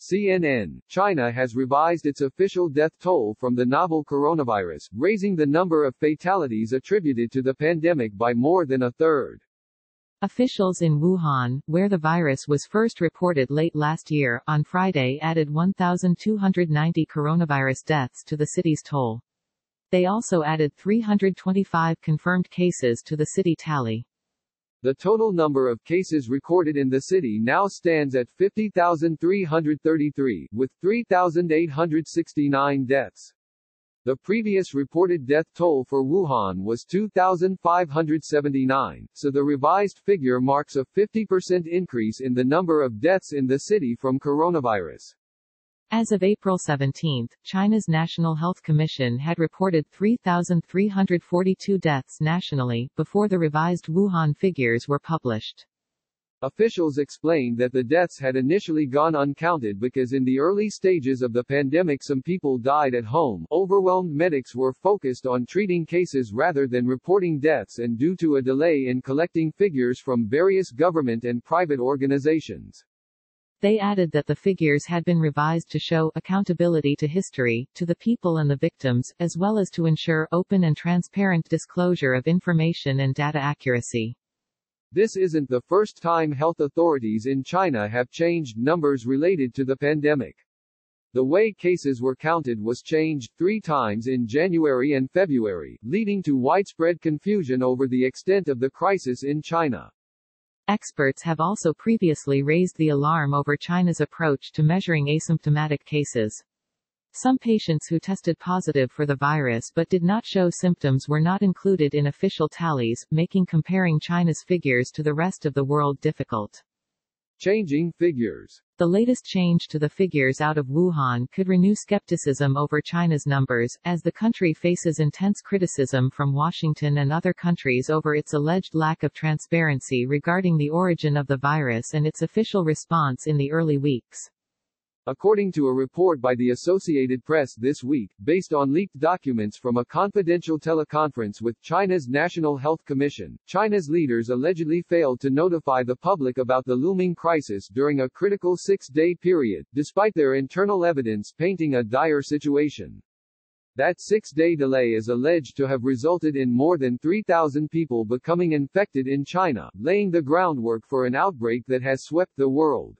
CNN, China has revised its official death toll from the novel coronavirus, raising the number of fatalities attributed to the pandemic by more than a third. Officials in Wuhan, where the virus was first reported late last year, on Friday added 1,290 coronavirus deaths to the city's toll. They also added 325 confirmed cases to the city tally. The total number of cases recorded in the city now stands at 50,333, with 3,869 deaths. The previous reported death toll for Wuhan was 2,579, so the revised figure marks a 50% increase in the number of deaths in the city from coronavirus. As of April 17, China's National Health Commission had reported 3,342 deaths nationally, before the revised Wuhan figures were published. Officials explained that the deaths had initially gone uncounted because in the early stages of the pandemic some people died at home. Overwhelmed medics were focused on treating cases rather than reporting deaths and due to a delay in collecting figures from various government and private organizations. They added that the figures had been revised to show accountability to history, to the people and the victims, as well as to ensure open and transparent disclosure of information and data accuracy. This isn't the first time health authorities in China have changed numbers related to the pandemic. The way cases were counted was changed three times in January and February, leading to widespread confusion over the extent of the crisis in China. Experts have also previously raised the alarm over China's approach to measuring asymptomatic cases. Some patients who tested positive for the virus but did not show symptoms were not included in official tallies, making comparing China's figures to the rest of the world difficult. Changing figures the latest change to the figures out of Wuhan could renew skepticism over China's numbers, as the country faces intense criticism from Washington and other countries over its alleged lack of transparency regarding the origin of the virus and its official response in the early weeks. According to a report by the Associated Press this week, based on leaked documents from a confidential teleconference with China's National Health Commission, China's leaders allegedly failed to notify the public about the looming crisis during a critical six-day period, despite their internal evidence painting a dire situation. That six-day delay is alleged to have resulted in more than 3,000 people becoming infected in China, laying the groundwork for an outbreak that has swept the world.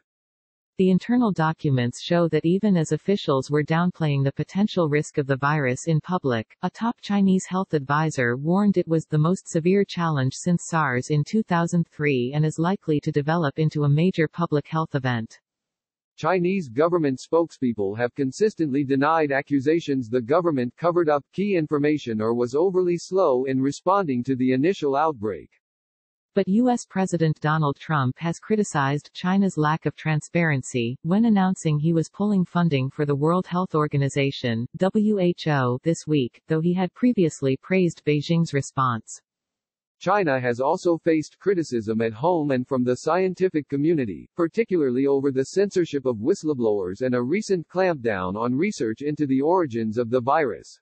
The internal documents show that even as officials were downplaying the potential risk of the virus in public, a top Chinese health advisor warned it was the most severe challenge since SARS in 2003 and is likely to develop into a major public health event. Chinese government spokespeople have consistently denied accusations the government covered up key information or was overly slow in responding to the initial outbreak. But U.S. President Donald Trump has criticized China's lack of transparency, when announcing he was pulling funding for the World Health Organization, WHO, this week, though he had previously praised Beijing's response. China has also faced criticism at home and from the scientific community, particularly over the censorship of whistleblowers and a recent clampdown on research into the origins of the virus.